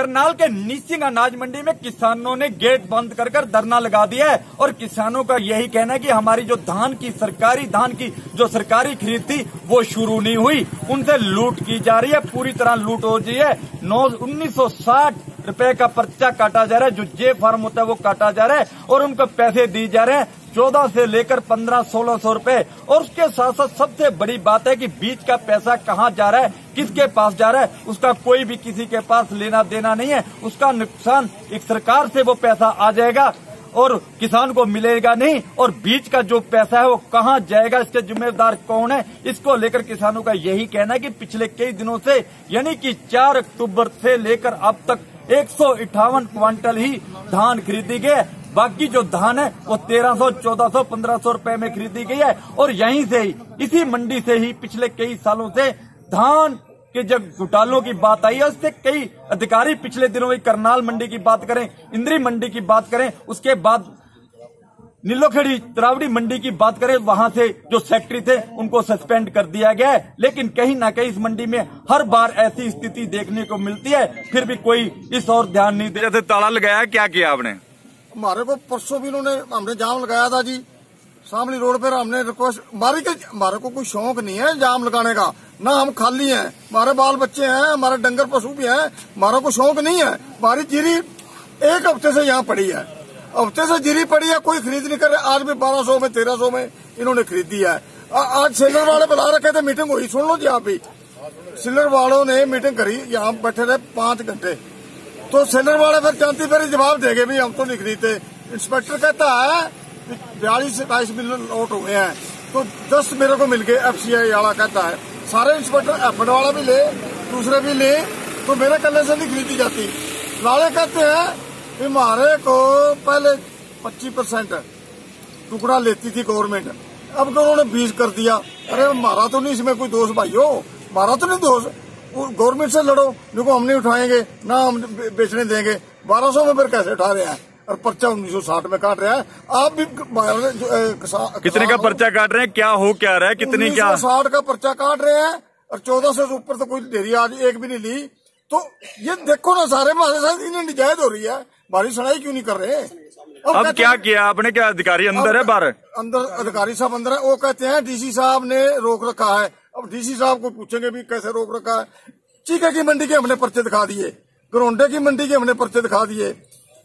करनाल के निसिंग अनाज मंडी में किसानों ने गेट बंद कर कर धरना लगा दिया है। और किसानों का यही कहना है कि हमारी जो धान की सरकारी, धान की जो सरकारी खरीद थी, वो शुरू नहीं हुई। उनसे लूट की जा रही है, पूरी तरह लूट हो रही है। नौ, उन्नीस रुपए का पर्चा काटा जा रहा है। जो जे फार्म होता है, वो काटा जा रहा है और उनको पैसे दिए जा रहे हैं। चौदह से लेकर पंद्रह सोलह सौ रूपए। और उसके साथ साथ सबसे बड़ी बात है कि बीच का पैसा कहाँ जा रहा है, किसके पास जा रहा है, उसका कोई भी किसी के पास लेना देना नहीं है। उसका नुकसान एक सरकार से वो पैसा आ जाएगा और किसान को मिलेगा नहीं। और बीच का जो पैसा है वो कहाँ जाएगा, इसके जिम्मेदार कौन है, इसको लेकर किसानों का यही कहना है कि पिछले कई दिनों से, यानी कि 4 अक्टूबर से लेकर अब तक एक क्वांटल ही धान खरीदी गई बाकी जो धान है वो 1300, 1400, 1500 रुपए में खरीदी गई है। और यहीं से ही इसी मंडी से ही पिछले कई सालों से धान के जब घोटालों की बात आई है उससे कई अधिकारी पिछले दिनों में करनाल मंडी की बात करें इंद्री मंडी की बात करें उसके बाद नीलोखेड़ी त्रावड़ी मंडी की बात करें वहाँ से जो सेक्रेटरी थे उनको सस्पेंड कर दिया गया है। लेकिन कहीं ना कहीं इस मंडी में हर बार ऐसी स्थिति देखने को मिलती है फिर भी कोई इस और ध्यान नहीं दे ताला लगाया क्या किया आपने? हमारे को परसों भी इन्होंने हमने जाम लगाया था जी। शामली रोड पर हमने रिक्वेस्ट हमारी के, हमारे को कोई शौक नहीं है जाम लगाने का। ना हम खाली हैं। हमारे बाल बच्चे हैं, हमारे डंगर पशु भी हैं। हमारा को शौक नहीं है। हमारी जीरी एक हफ़्ते से यहाँ पड़ी है। हफ़्ते से जीरी पड़ी है, कोई खरीद नहीं कर रहे। आज भी बारह सौ में, तेरह सौ में इन्होंने खरीदी है। आज सेलर वाले बुला रखे थे, मीटिंग हुई। सुन लो जी आप भी सेलर वालों ने मीटिंग करी, यहाँ बैठे रहे पाँच घंटे। तो सेलर वाले फिर जानती फिर जवाब देंगे भी हम तो नहीं खरीदते। इंस्पेक्टर कहता है बयालीस से बाईस मिलियन नोट हुए हैं। तो दस मेरे को मिल गए एफ़ सी आई वाला कहता है। सारे इंस्पेक्टर एफ़ वाला भी ले, दूसरे भी ले तो मेरे कल्ले से नहीं खरीदी जाती। लाले कहते हैं हमारे को पहले पच्चीस परसेंट टुकड़ा लेती थी गवर्नमेंट। अब तो उन्होंने बीस कर दिया। अरे हमारा तो नहीं इसमें कोई दोष भाई हो हमारा तो नहीं दोष। गवर्नमेंट से लड़ो। देखो हम नहीं उठाएँगे ना हम बेचने देंगे। बारह सौ में फिर कैसे उठा रहे हैं? और पर्चा उन्नीस सौ साठ में काट रहा है। आप भी कितने का पर्चा काट रहे हैं? क्या हो क्या रहा है? कितने क्या? साठ का पर्चा काट रहे हैं और चौदह सौ से ऊपर तो कोई डेरी आज एक भी नहीं ली। तो ये देखो ना सारे हमारे साथ इन्हें निजायज हो रही है। बारिश सुनाई क्यों नहीं कर रहे? अब, अब क्या किया आपने? क्या अधिकारी अंदर है बाहर? अंदर अधिकारी साहब अंदर है। वो कहते हैं डीसी साहब ने रोक रखा है। अब डीसी साहब को पूछेंगे भी कैसे रोक रखा है। चीके की मंडी के हमने पर्चे दिखा दिए गरोंडे की मंडी के हमने पर्चे दिखा दिए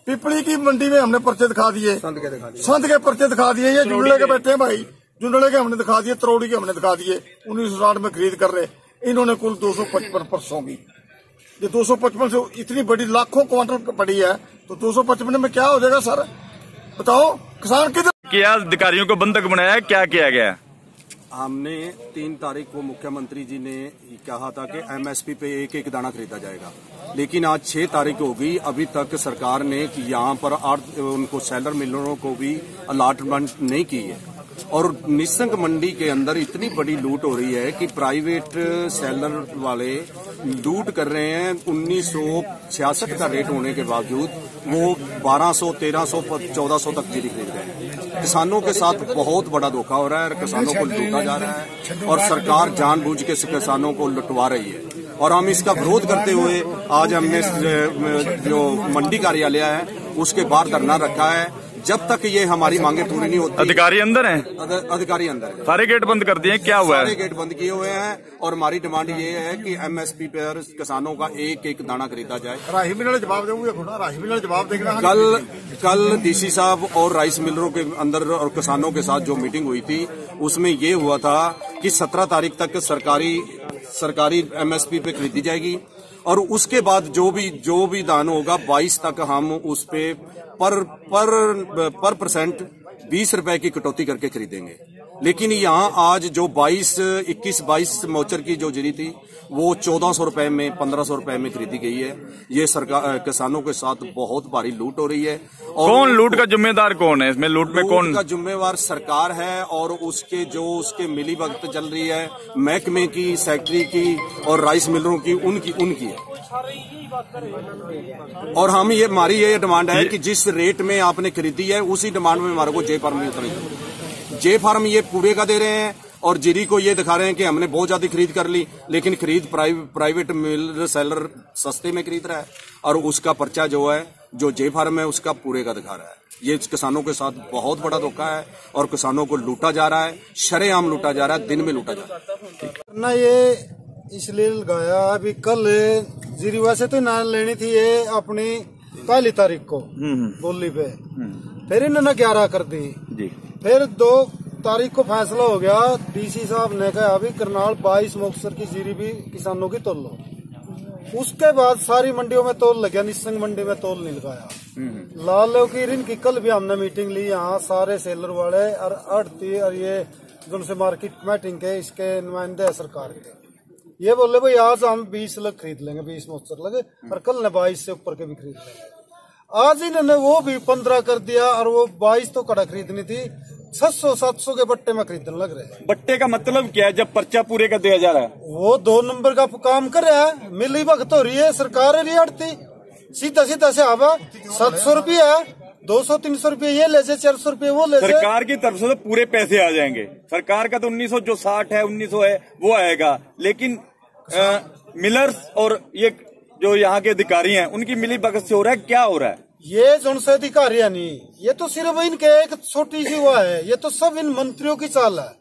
पिपली की मंडी में हमने पर्चे दिखा दिए संत के पर्चे दिखा दिए ये जुंडले के बैठे हैं भाई जुंडले के हमने दिखा दिए तरोड़ी के हमने दिखा दिए उन्नीस सौ साठ में खरीद कर रहे इन्होंने कुल दो सौ पचपन परसों की। ये दो सौ पचपन से इतनी बड़ी लाखों क्वांटल पड़ी है तो दो सौ पचपन में क्या हो जाएगा सर? बताओ किसान किधर क्या अधिकारियों को बंधक बनाया क्या किया गया हमने तीन तारीख को मुख्यमंत्री जी ने कहा था कि एमएसपी पे एक एक दाना खरीदा जाएगा। लेकिन आज छह तारीख हो गई अभी तक सरकार ने यहाँ पर उनको सेलर मिलरों को भी अलाटमेंट नहीं की है। और निशंक मंडी के अंदर इतनी बड़ी लूट हो रही है कि प्राइवेट सेलर वाले लूट कर रहे हैं। उन्नीस का रेट होने के बावजूद वो 1200, 1300, 1400 तक जीरी खरीद रहे हैं। किसानों के साथ बहुत बड़ा धोखा हो रहा है और किसानों को लूटा जा रहा है और सरकार जानबूझ के किसानों को लुटवा रही है। और हम इसका विरोध करते हुए आज हमने जो मंडी कार्यालय है उसके बाहर धरना रखा है। जब तक ये हमारी मांगे पूरी नहीं होती अधिकारी अंदर हैं? अधिकारी अंदर है। सारे गेट बंद कर दिए क्या हुआ है? सारे गेट बंद किए हुए हैं और हमारी डिमांड ये है कि एमएसपी पर किसानों का एक एक दाना खरीदा जाए। राही मिलर जवाब राही मिलर जवाब देगा कल कल डीसी साहब और राइस मिलरों के अंदर और किसानों के साथ जो मीटिंग हुई थी उसमें ये हुआ था कि सत्रह तारीख तक सरकारी सरकारी एमएसपी पे खरीदी जाएगी। और उसके बाद जो भी जो भी दान होगा 22 तक हम उस पे पर पर पर परसेंट बीस रुपए की कटौती करके खरीदेंगे। लेकिन यहाँ आज जो 22 21 22 मोचर की जो जरी थी वो चौदह सौ रुपए में पंद्रह सौ रुपए में खरीदी गई है। ये सरकार किसानों के साथ बहुत भारी लूट हो रही है और कौन लूट का जिम्मेदार कौन है? इसमें लूट में कौन का जिम्मेवार सरकार है और उसके जो उसके मिली वक्त चल रही है महकमे की सेक्रेटरी की और राइस मिलरों की उनकी उनकी है। और हम ये हमारी ये डिमांड है कि जिस रेट में आपने खरीदी है उसी डिमांड में हमारे को जे फार्म नहीं उतरेगी जे फार्म ये पूरे का दे रहे हैं और जीरी को ये दिखा रहे हैं कि हमने बहुत ज़्यादा खरीद कर ली लेकिन खरीद प्राइवेट मिल सेलर सस्ते में खरीद रहा है और उसका पर्चा जो है जो जे फार्म है उसका पूरे का दिखा रहा है। ये किसानों के साथ बहुत बड़ा धोखा है और किसानों को लूटा जा रहा है शरेआम लूटा जा रहा है दिन में लूटा जा रहा है। ना ये इसलिए लगाया अभी कल जीरी वैसे तो ना लेनी थी ये अपनी पहली तारीख को बोली पे। फिर इन्होंने ग्यारह कर दी। फिर दो तारीख को फैसला हो गया। डीसी साहब ने कहा अभी करनाल बाईस मुक्तसर की जीरी भी किसानों की तोल लो। उसके बाद सारी मंडियों में तोल लग गया निसंग मंडी में तोल नहीं लगाया। लाल की रिन की कल भी हमने मीटिंग ली यहाँ सारे सेलर वाले और अड़ती और ये जो से मार्केट कमेटिंग के इसके नुमाइंदे हैं सरकार के। ये बोले भाई आज हम बीस लग खरीद लेंगे बीस मुक्तसर लगे और कल ने बाईस से ऊपर के भी खरीद लेंगे। आज इन्होंने वो भी पंद्रह कर दिया और वो बाईस तो कड़ा खरीदनी थी। छह सौ सात सौ के बट्टे में खरीदने लग रहे हैं। बट्टे का मतलब क्या है? जब पर्चा पूरे का दिया जा रहा है। वो दो नंबर का काम कर रहा है। मिली वक्त हो रही है सरकार नहीं हटती। सीधा सीधा से आवा सात सौ रुपया है दो सौ तीन सौ रुपये ये ले जाए चार सौ रुपये वो ले सरकार की तरफ़ से तो पूरे पैसे आ जाएँगे। सरकार का तो उन्नीस सौ जो साठ है उन्नीस सौ है वो आएगा। लेकिन मिलर्स और ये जो यहाँ के अधिकारी हैं उनकी मिली भगत से हो रहा है? क्या हो रहा है? ये जो से अधिकारी है नहीं। ये तो सिर्फ़ इनके एक छोटी सी हुआ है। ये तो सब इन मंत्रियों की चाल है।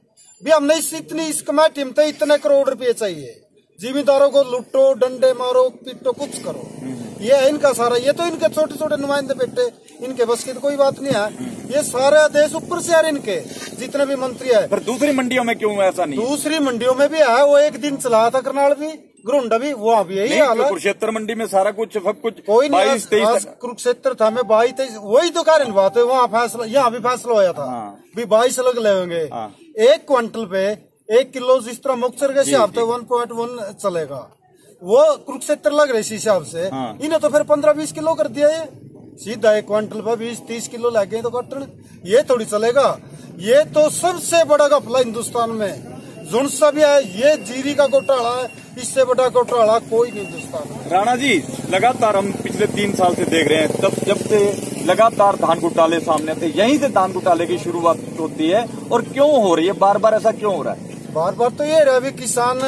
भी हमने इस इतनी इस कमेटी में तो इतने करोड़ रुपए चाहिए। जिम्मेदारों को लुटो डंडे मारो पीटो कुछ करो। ये है इनका सारा। ये तो इनके छोटे छोटे नुमाइंदे बेटे। इनके बस की तो कोई बात नहीं है। ये सारे देश ऊपर से रहे इनके जितने भी मंत्री है। पर दूसरी मंडियों में क्यों ऐसा नहीं? दूसरी मंडियों में भी है। वो एक दिन चला था करनाल भी। ग्रुंडा भी वहाँ भी यही तो कुरुक्षेत्र मंडी में सारा कुछ सब कुछ कोई नहीं बाईस तेईस कुरुक्षेत्र था मैं बाईस तेईस वही तो कारण बात है वहाँ फैसला यहाँ भी फैसला होया था। हाँ। भी बाईस अलग लेंगे हाँ। एक क्विंटल पे एक किलो जिस तरह मुक्सर के हिसाब से वन पॉइंट वन चलेगा। वो कुरुक्षेत्र लग रही इसी हिसाब से। हाँ। इन्हें तो फिर पंद्रह बीस किलो कर दिया ये। सीधा एक क्विंटल पे बीस तीस किलो लग गए तो कटन ये थोड़ी चलेगा। ये तो सबसे बड़ा घपला हिंदुस्तान में। जुन सा भी है ये जीरी का घोटाला है इससे बड़ा घोटाला कोई नहीं हिंदुस्तान राणा जी लगातार हम पिछले तीन साल से देख रहे हैं तब जब से लगातार धान घोटाले सामने हैं, यहीं से धान घोटाले की शुरुआत होती है और क्यों हो रही है बार बार ऐसा क्यों हो रहा है बार बार तो ये रहा अभी किसान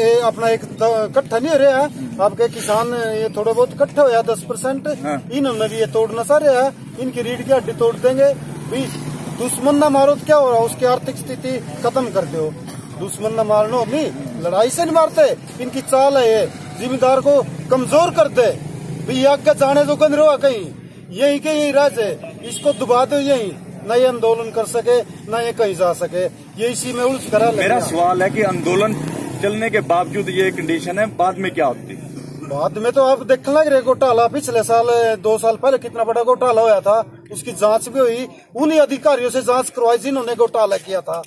ये अपना एक इकट्ठा नहीं हो रहा है आपके किसान ये थोड़े बहुत इकट्ठे हो दस परसेंट। इन्होंने भी ये तोड़ना सा रहा है इनकी रीढ़ की हड्डी तोड़ देंगे भी दुश्मन ना मारो क्या हो रहा है उसकी आर्थिक स्थिति खत्म कर दो दुश्मन न मारनो नहीं लड़ाई से नहीं मारते इनकी चाल है ये। जिम्मेदार को कमज़ोर कर दे। भी आगे जाने दो रहा कहीं। यही के यही राज है इसको दुबा दो यही। न ये आंदोलन कर सके न ये कहीं जा सके। ये इसी में उलझ करा मेरा सवाल है कि आंदोलन चलने के बावजूद ये कंडीशन है बाद में क्या होती? बाद में तो आप देख लग रहे घोटाला। पिछले साल दो साल पहले कितना बड़ा घोटाला होया था। उसकी जाँच भी हुई। उन्हीं अधिकारियों से जाँच करवाई जिन्होंने घोटाला किया था।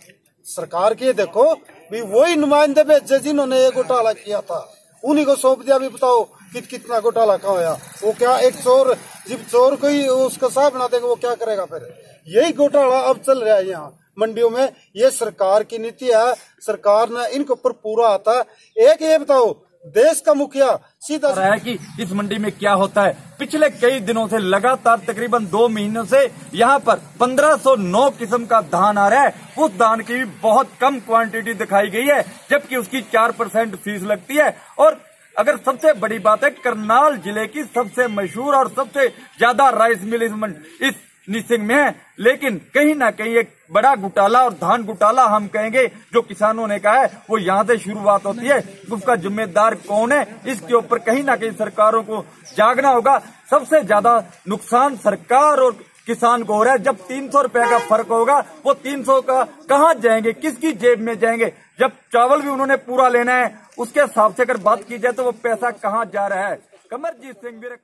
सरकार के देखो, भी वही नुमाइंदे भेजे जिन्होंने ये घोटाला किया था। उन्हीं को सौंप दिया, भी बताओ कित कितना घोटाला का होया वो क्या एक चोर जब चोर को ही उसका साहब बना देगा, वो क्या करेगा फिर? यही घोटाला अब चल रहा है यहाँ, मंडियों में। ये सरकार की नीति है, सरकार ने इनके ऊपर पूरा आता है। एक ये बताओ देश का मुखिया सीधा रहा है कि इस मंडी में क्या होता है? पिछले कई दिनों से लगातार तकरीबन दो महीनों से यहाँ पर 1509 किस्म का धान आ रहा है। उस धान की भी बहुत कम क्वांटिटी दिखाई गई है, जबकि उसकी चार परसेंट फ़ीस लगती है। और अगर सबसे बड़ी बात है, करनाल ज़िले की सबसे मशहूर और सबसे ज़्यादा राइस मिल इस इस निसिंग में है। लेकिन कहीं ना कहीं एक बड़ा घोटाला और धान घोटाला हम कहेंगे, जो किसानों ने कहा है, वो यहाँ से शुरुआत होती है। उसका जिम्मेदार कौन है, इसके ऊपर कहीं ना कहीं सरकारों को जागना होगा। सबसे ज़्यादा नुकसान सरकार और किसान को हो रहा है। जब तीन सौ रुपए का फ़र्क होगा, वो तीन सौ का कहाँ जाएँगे, किसकी जेब में जाएँगे? जब चावल भी उन्होंने पूरा लेना है, उसके हिसाब से अगर बात की जाए तो वो पैसा कहाँ जा रहा है? कमरजीत सिंह विरक